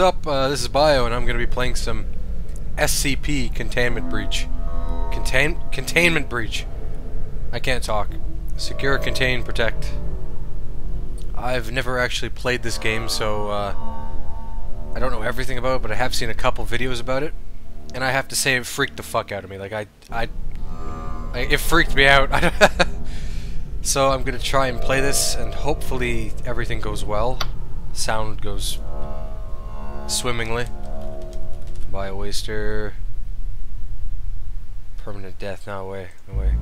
up? Uh, this is Bio, and I'm going to be playing some SCP Containment Breach. Contain Containment Breach. I can't talk. Secure, contain, protect. I've never actually played this game, so uh, I don't know everything about it, but I have seen a couple videos about it, and I have to say it freaked the fuck out of me. Like I, I, I it freaked me out. so I'm gonna try and play this, and hopefully everything goes well. Sound goes swimmingly. Biowaster. Permanent death. No way. No way.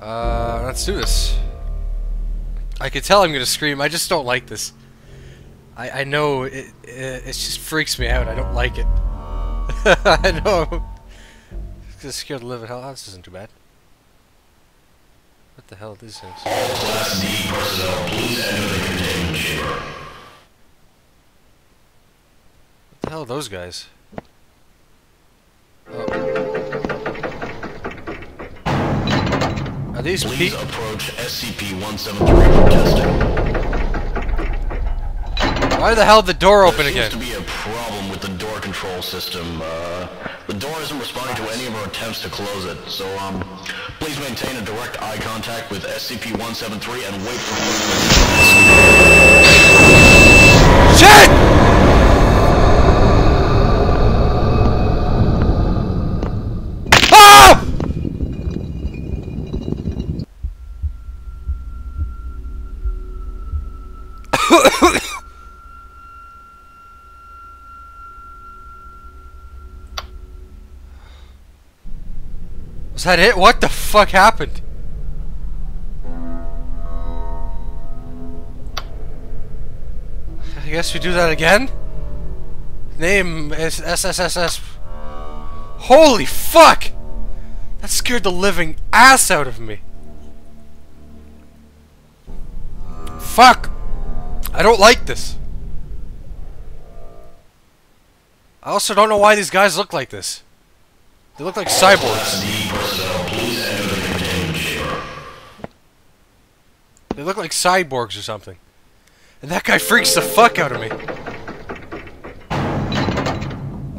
Uh, let's do this. I can tell I'm gonna scream. I just don't like this. I I know it. It, it just freaks me out. I don't like it. I know. It's gonna scare the living hell. Oh, this isn't too bad. What the hell is this? Class D personnel, please enter the containment chamber. What the hell are those guys? Oh. Are these Please approach SCP-173 for testing. Why the hell the door open there again? seems to be a problem with the door control system. Uh, the door isn't responding to any of our attempts to close it, so um, please maintain a direct eye contact with SCP-173 and wait for Shit! That it? What the fuck happened? I guess we do that again? Name is SSSS. Holy fuck! That scared the living ass out of me. Fuck! I don't like this. I also don't know why these guys look like this. They look like cyborgs. Class D personnel, please enter the containment chamber. They look like cyborgs or something. And that guy freaks the fuck out of me.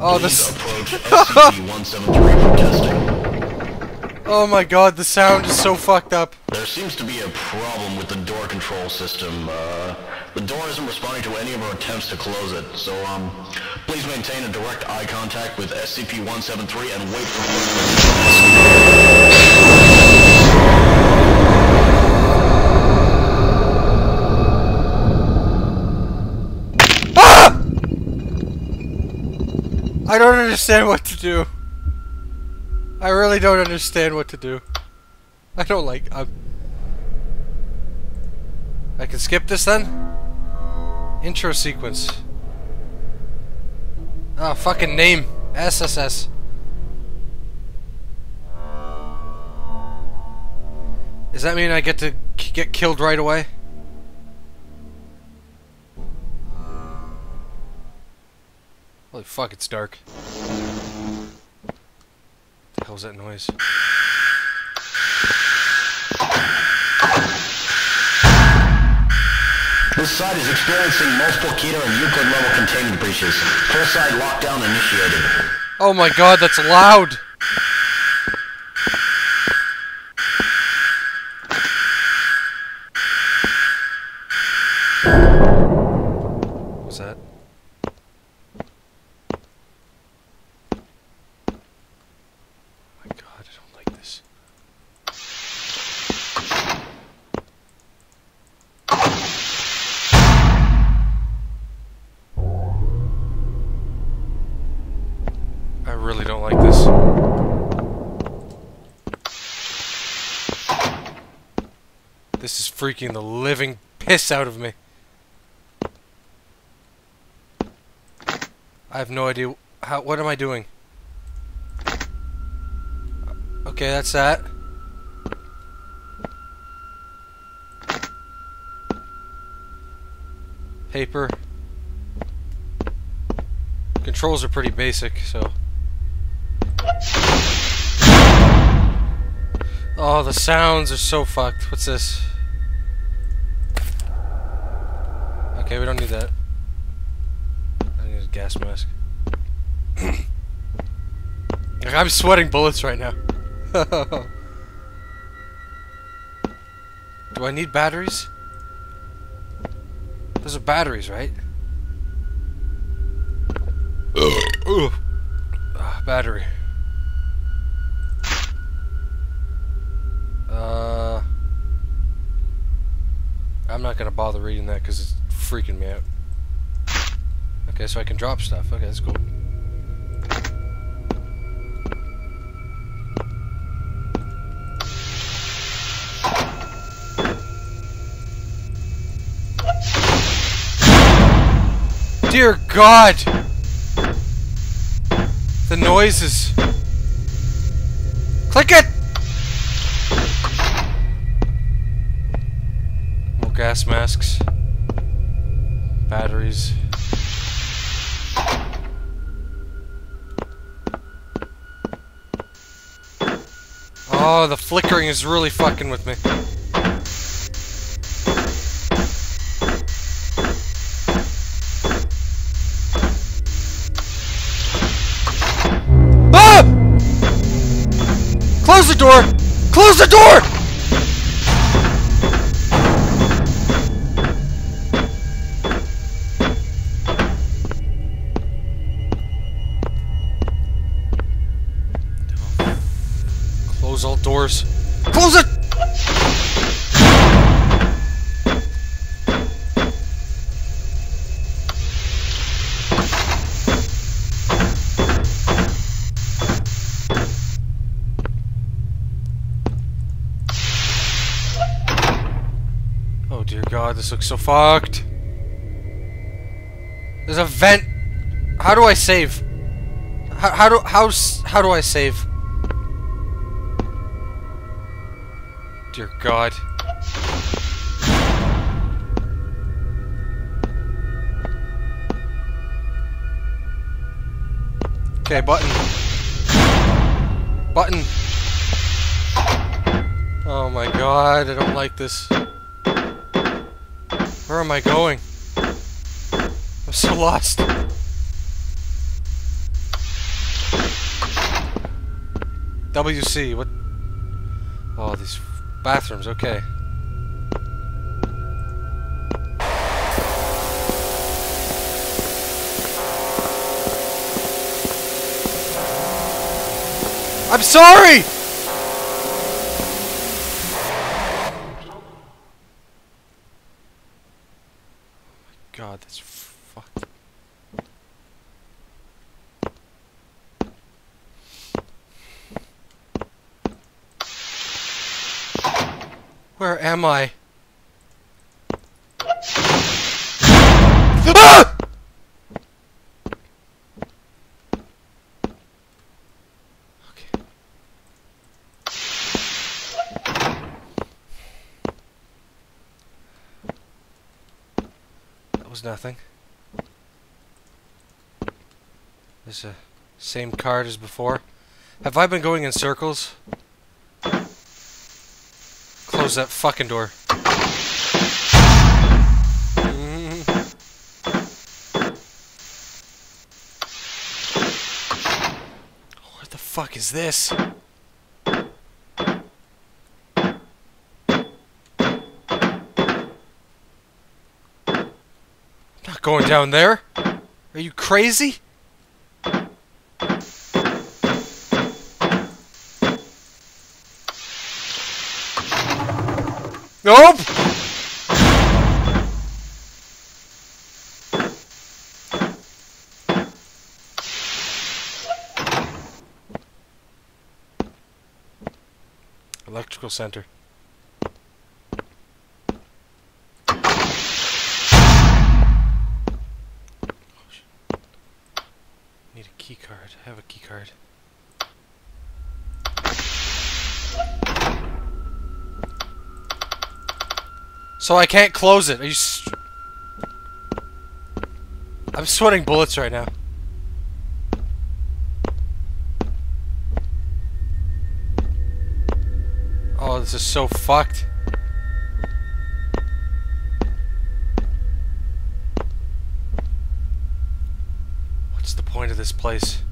Oh, this. approach SCP-173 for testing. Oh my god, the sound is so fucked up. There seems to be a problem with the door control system. Uh, the door isn't responding to any of our attempts to close it, so um, please maintain a direct eye contact with SCP-173 and wait for I don't understand what to do. I really don't understand what to do. I don't like. I'm. I can skip this then. Intro sequence. Oh, fucking name. SSS. Does that mean I get to get killed right away? Fuck, it's dark. What the hell's that noise? This site is experiencing multiple Keter and Euclid level containment breaches. Full site lockdown initiated. Oh my god, that's loud! What's that? my god, I don't like this. I really don't like this. This is freaking the living piss out of me. I have no idea how what am I doing? Okay, that's that. Paper. Controls are pretty basic, so Oh, the sounds are so fucked. What's this? Okay, we don't need that. I need a gas mask. I'm sweating bullets right now. Do I need batteries? Those are batteries, right? Ugh. Ah, battery. Uh, I'm not gonna bother reading that because it's freaking me out. Okay, so I can drop stuff. Okay, that's cool. Dear God! The noises. Click it! More gas masks. Batteries. Oh, the flickering is really fucking with me. Ah! Close the door! Close the door! Close all doors. Close it! Oh dear god, this looks so fucked. There's a vent. How do I save? How, how do how how do I save? Dear god. Okay, button. Button. Oh my god, I don't like this. Where am I going? I'm so lost. WC, what? Oh, these bathrooms, okay. I'm sorry! Oh God, that's fucked. Where am I? Ah! Okay. That was nothing. There's a same card as before. Have I been going in circles? Close that fucking door. What the fuck is this? Not going down there. Are you crazy? Nope. Electrical center. Oh, Need a key card. I have a key card. So I can't close it. Are you... I'm sweating bullets right now. Oh, this is so fucked. What's the point of this place?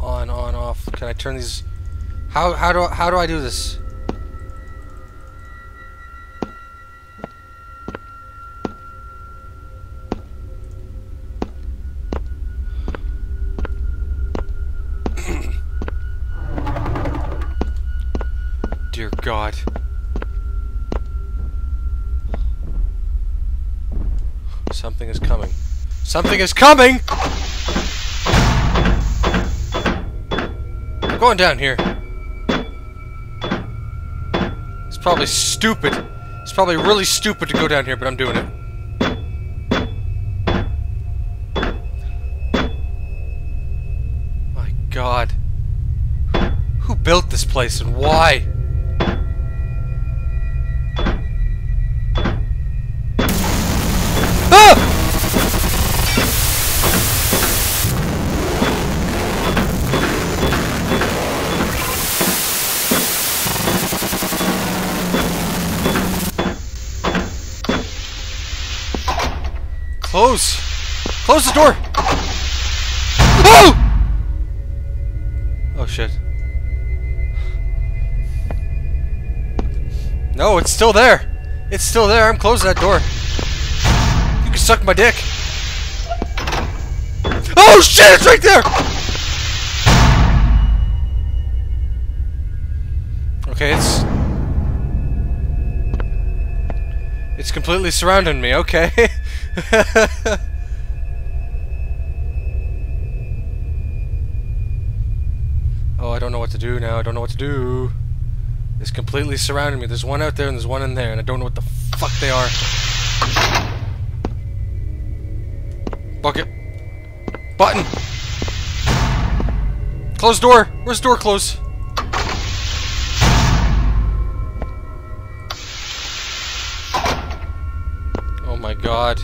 On, on, off. Can I turn these... How, how, do, how do I do this? Dear God. Something is coming. Something is coming! I'm going down here. It's probably stupid. It's probably really stupid to go down here, but I'm doing it. My god. Who built this place and why? Close! Close the door! Oh! Oh shit. No, it's still there! It's still there, I'm closing that door. You can suck my dick. Oh shit, it's right there! Okay, it's... It's completely surrounding me, okay. oh, I don't know what to do now. I don't know what to do. It's completely surrounding me. There's one out there and there's one in there, and I don't know what the fuck they are. Bucket. Button! Close door! Where's door close? Oh my god.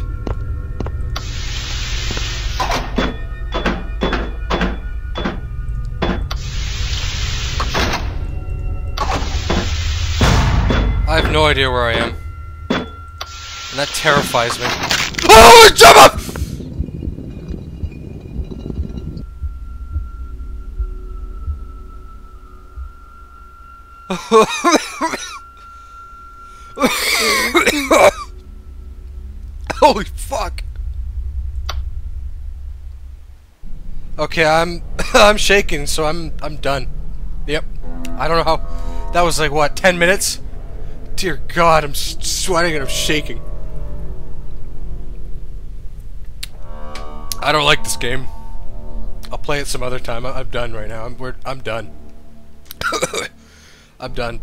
No idea where I am. And that terrifies me. Oh, jump up! Holy fuck. Okay, I'm I'm shaking, so I'm I'm done. Yep. I don't know how that was like what, 10 minutes? Dear God, I'm sweating and I'm shaking. I don't like this game. I'll play it some other time. I- I'm done right now. I'm I'm done. I'm done.